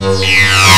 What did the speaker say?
Yeah.